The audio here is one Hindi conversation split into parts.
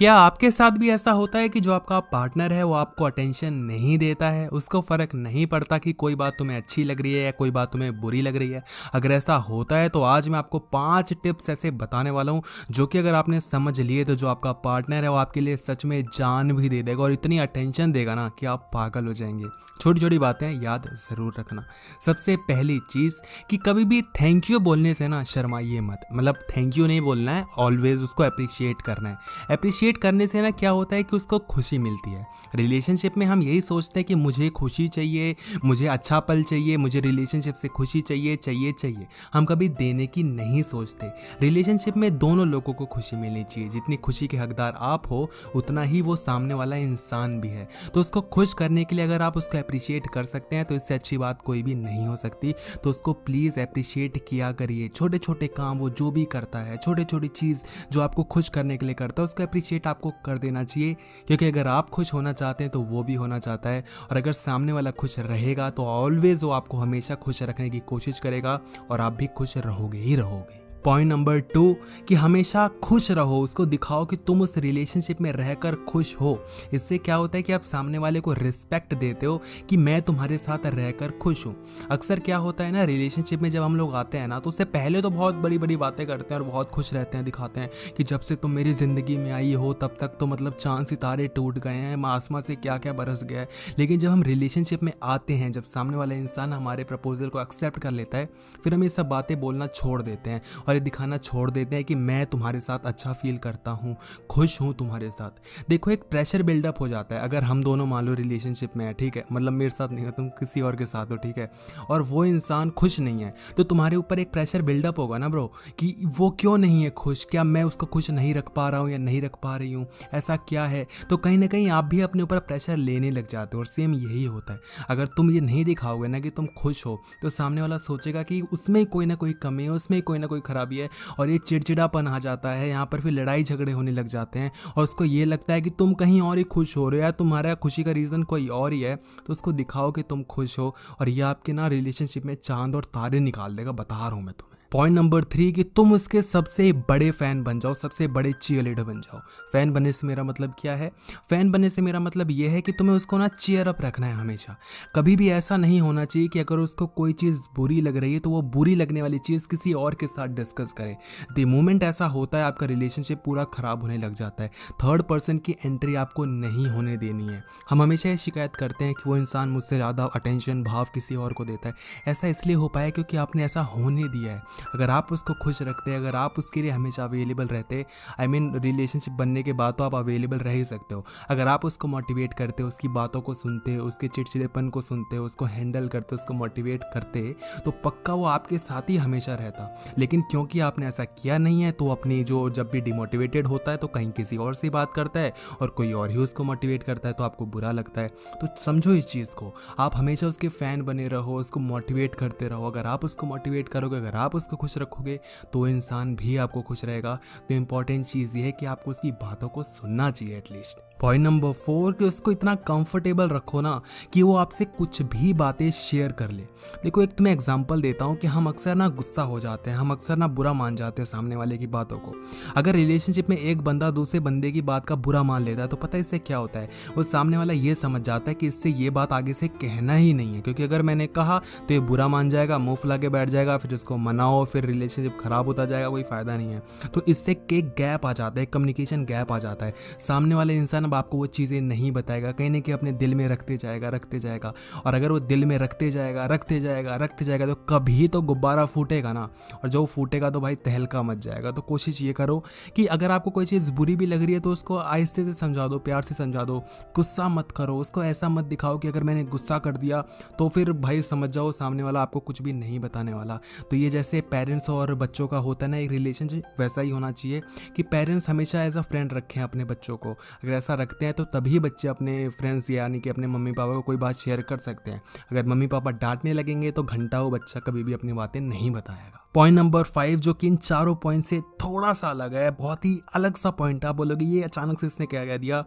क्या आपके साथ भी ऐसा होता है कि जो आपका पार्टनर है, वो आपको अटेंशन नहीं देता है? उसको फ़र्क नहीं पड़ता कि कोई बात तुम्हें अच्छी लग रही है या कोई बात तुम्हें बुरी लग रही है। अगर ऐसा होता है तो आज मैं आपको पाँच टिप्स ऐसे बताने वाला हूँ, जो कि अगर आपने समझ लिए तो जो आपका पार्टनर है, वो आपके लिए सच में जान भी दे देगा और इतनी अटेंशन देगा ना कि आप पागल हो जाएँगे। छोटी छोटी बातें याद ज़रूर रखना। सबसे पहली चीज़ कि कभी भी थैंक यू बोलने से ना शर्माइए मत। मतलब थैंक यू नहीं बोलना है ऑलवेज उसको अप्रिशिएट करना है। अप्रिशिएट करने से ना क्या होता है कि उसको खुशी मिलती है। रिलेशनशिप में हम यही सोचते हैं कि मुझे खुशी चाहिए, मुझे अच्छा पल चाहिए, मुझे रिलेशनशिप से खुशी चाहिए चाहिए चाहिए। हम कभी देने की नहीं सोचते। रिलेशनशिप में दोनों लोगों को खुशी मिलनी चाहिए। जितनी खुशी के हकदार आप हो, उतना ही वो सामने वाला इंसान भी है। तो उसको खुश करने के लिए अगर आप उसको अप्रिशिएट कर सकते हैं तो इससे अच्छी बात कोई भी नहीं हो सकती। तो उसको प्लीज़ अप्रिशिएट किया करिए। छोटे छोटे काम वो जो भी करता है छोटे छोटी चीज़ जो आपको खुश करने के लिए करता है, उसको अप्रिशिएट आपको कर देना चाहिए, क्योंकि अगर आप खुश होना चाहते हैं तो वो भी होना चाहता है। और अगर सामने वाला खुश रहेगा तो ऑलवेज वो आपको हमेशा खुश रखने की कोशिश करेगा, और आप भी खुश रहोगे ही रहोगे। पॉइंट नंबर टू कि हमेशा खुश रहो, उसको दिखाओ कि तुम उस रिलेशनशिप में रहकर खुश हो। इससे क्या होता है कि आप सामने वाले को रिस्पेक्ट देते हो कि मैं तुम्हारे साथ रहकर खुश हूँ। अक्सर क्या होता है ना रिलेशनशिप में जब हम लोग आते हैं ना तो उससे पहले तो बहुत बड़ी बड़ी बातें करते हैं और बहुत खुश रहते हैं, दिखाते हैं कि जब से तुम मेरी ज़िंदगी में आई हो, तब तक तो मतलब चाँद सितारे टूट गए हैं, आसमां से क्या क्या बरस गया है। लेकिन जब हम रिलेशनशिप में आते हैं, जब सामने वाला इंसान हमारे प्रपोजल को एक्सेप्ट कर लेता है, फिर हम ये सब बातें बोलना छोड़ देते हैं। और ये दिखाना छोड़ देते हैं कि मैं तुम्हारे साथ अच्छा फील करता हूँ, खुश हूँ तुम्हारे साथ। देखो, एक प्रेशर बिल्डअप हो जाता है, अगर हम दोनों मान लो रिलेशनशिप में है, ठीक है? मतलब मेरे साथ नहीं हो, तुम किसी और के साथ हो, ठीक है? और वो इंसान खुश नहीं है तो तुम्हारे ऊपर एक प्रेशर बिल्डअप होगा ना ब्रो कि वो क्यों नहीं है खुश? क्या मैं उसको खुश नहीं रख पा रहा हूँ या नहीं रख पा रही हूँ? ऐसा क्या है? तो कहीं ना कहीं आप भी अपने ऊपर प्रेशर लेने लग जाते हो, और सेम यही होता है। अगर तुम ये नहीं दिखाओगे ना कि तुम खुश हो तो सामने वाला सोचेगा कि उसमें कोई ना कोई कमी है, उसमें कोई ना कोई खराबी है और ये चिड़चिड़ापन आ जाता है, यहाँ पर फिर लड़ाई झगड़े होने लग जाते हैं और उसको ये लगता है कि तुम कहीं और ही खुश हो रहे हो या तुम्हारा खुशी का रीज़न कोई और ही है तो उसको दिखाओ कि तुम खुश हो और ये आपके ना रिलेशनशिप में चाँद और तारे निकाल देगा, बता रहा हूँ मैं तुम्हें। पॉइंट नंबर थ्री कि तुम उसके सबसे बड़े फ़ैन बन जाओ, सबसे बड़े चीयर लीडर बन जाओ। फ़ैन बनने से मेरा मतलब क्या है? फ़ैन बनने से मेरा मतलब ये है कि तुम्हें उसको ना चेयर अप रखना है हमेशा। कभी भी ऐसा नहीं होना चाहिए कि अगर उसको कोई चीज़ बुरी लग रही है तो वो बुरी लगने वाली चीज़ किसी और के साथ डिस्कस करे। द मोमेंट ऐसा होता है, आपका रिलेशनशिप पूरा ख़राब होने लग जाता है। थर्ड पर्सन की एंट्री आपको नहीं होने देनी है। हम हमेशा ये शिकायत करते हैं कि वो इंसान मुझसे ज़्यादा अटेंशन भाव किसी और को देता है। ऐसा इसलिए हो पाया क्योंकि आपने ऐसा होने दिया है। अगर आप उसको खुश रखते, अगर आप उसके लिए हमेशा अवेलेबल रहते आई मीन रिलेशनशिप बनने के बाद तो आप अवेलेबल रह ही सकते हो। अगर आप उसको मोटिवेट करते, उसकी बातों को सुनते, उसके चिड़चिड़ेपन को सुनते, उसको हैंडल करते, उसको मोटिवेट करते तो पक्का वो आपके साथ ही हमेशा रहता। लेकिन क्योंकि आपने ऐसा किया नहीं है तो अपनी जो जब भी डिमोटिवेटेड होता है तो कहीं किसी और से बात करता है और कोई और ही उसको मोटिवेट करता है तो आपको बुरा लगता है। तो समझो इस चीज़ को। आप हमेशा उसके फ़ैन बने रहो, उसको मोटिवेट करते रहो। अगर आप उसको मोटिवेट करोगे, अगर आप उसको खुश रखोगे तो इंसान भी आपको खुश रहेगा। तो इंपॉर्टेंट चीज़ ये है कि आपको उसकी बातों को सुनना चाहिए एटलीस्ट पॉइंट नंबर फोर कि उसको इतना कंफर्टेबल रखो ना कि वो आपसे कुछ भी बातें शेयर कर ले। देखो, एक तुम्हें एग्जांपल देता हूँ कि हम अक्सर ना गुस्सा हो जाते हैं, हम अक्सर ना बुरा मान जाते हैं सामने वाले की बातों को। अगर रिलेशनशिप में एक बंदा दूसरे बंदे की बात का बुरा मान लेता है तो पता है इससे क्या होता है? वो सामने वाला ये समझ जाता है कि इससे ये बात आगे से कहना ही नहीं है। क्योंकि अगर मैंने कहा तो ये बुरा मान जाएगा, मुँह फुला के बैठ जाएगा, फिर उसको मनाओ, फिर रिलेशनशिप खराब होता जाएगा, कोई फ़ायदा नहीं है। तो इससे एक गैप आ जाता है कम्युनिकेशन गैप आ जाता है। सामने वाले इंसान अब आपको वो चीज़ें नहीं बताएगा, कहीं ना कहीं अपने दिल में रखते जाएगा रखते जाएगा। और अगर वो दिल में रखते जाएगा रखते जाएगा रखते जाएगा तो कभी तो गुब्बारा फूटेगा ना। और जब वो फूटेगा तो भाई तहलका मच जाएगा। तो कोशिश ये करो कि अगर आपको कोई चीज़ बुरी भी लग रही है तो उसको आहिस्ते से समझा दो, प्यार से समझा दो। गुस्सा मत करो, उसको ऐसा मत दिखाओ कि अगर मैंने गुस्सा कर दिया तो फिर भाई समझ जाओ, सामने वाला आपको कुछ भी नहीं बताने वाला। तो ये जैसे पेरेंट्स और बच्चों का होता है ना, एक रिलेशनशिप, वैसा ही होना चाहिए कि पेरेंट्स हमेशा एज अ फ्रेंड रखें अपने बच्चों को। अगर ऐसा रखते हैं तो तभी बच्चे अपने फ्रेंड्स यानी कि अपने मम्मी पापा को कोई बात शेयर कर सकते हैं। अगर मम्मी पापा डांटने लगेंगे तो घंटा वो बच्चा कभी भी अपनी बातें नहीं बताएगा। पॉइंट नंबर फाइव जो कि इन चारों पॉइंट से थोड़ा सा अलग है, बहुत ही अलग सा पॉइंट आप बोलोगे, ये अचानक से इसने क्या कह दिया?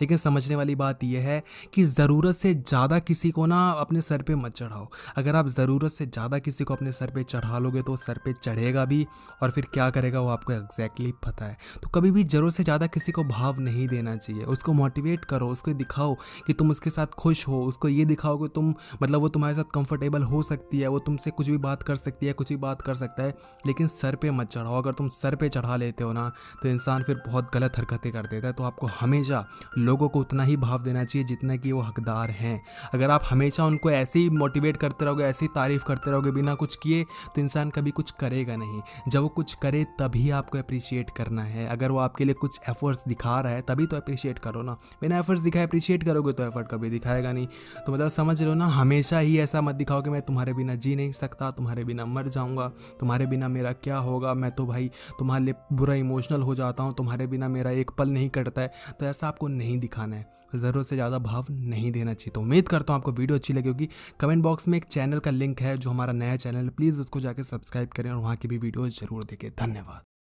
लेकिन समझने वाली बात यह है कि ज़रूरत से ज़्यादा किसी को ना अपने सर पे मत चढ़ाओ। अगर आप ज़रूरत से ज़्यादा किसी को अपने सर पे चढ़ा लोगे तो सर पे चढ़ेगा भी, और फिर क्या करेगा वो आपको एग्जैक्टली पता है। तो कभी भी ज़रूरत से ज़्यादा किसी को भाव नहीं देना चाहिए। उसको मोटिवेट करो, उसको दिखाओ कि तुम उसके साथ खुश हो, उसको ये दिखाओ कि तुम मतलब वो तुम्हारे साथ कंफर्टेबल हो सकती है, वो तुमसे कुछ भी बात कर सकती है, कुछ भी बात कर सकता है, लेकिन सर पे मत चढ़ाओ। अगर तुम सर पे चढ़ा लेते हो ना तो इंसान फिर बहुत गलत हरकतें कर देता है। तो आपको हमेशा लोगों को उतना ही भाव देना चाहिए जितना कि वो हकदार हैं। अगर आप हमेशा उनको ऐसे ही मोटिवेट करते रहोगे, ऐसे ही तारीफ़ करते रहोगे बिना कुछ किए तो इंसान कभी कुछ करेगा नहीं। जब वो कुछ करे, तभी आपको अप्रिशिएट करना है। अगर वो आपके लिए कुछ एफर्ट्स दिखा रहा है, तभी तो अप्रिशिएट करो ना। बिना एफर्ट्स दिखाए अप्रिशिएट करोगे तो एफर्ट कभी दिखाएगा नहीं। तो मतलब समझ लो ना, हमेशा ही ऐसा मत दिखाओ कि मैं तुम्हारे बिना जी नहीं सकता, तुम्हारे बिना मर जाऊँगा। तुम्हारे बिना मेरा क्या होगा? मैं तो भाई तुम्हारे लिए बुरा इमोशनल हो जाता हूँ। तुम्हारे बिना मेरा एक पल नहीं कटता है। तो ऐसा आपको नहीं दिखाना है। ज़रूरत से ज़्यादा भाव नहीं देना चाहिए। तो उम्मीद करता हूँ आपको वीडियो अच्छी लगी होगी। कमेंट बॉक्स में एक चैनल का लिंक है, जो हमारा नया चैनल है। प्लीज़ उसको जाकर सब्सक्राइब करें और वहाँ की भी वीडियो ज़रूर देखें। धन्यवाद।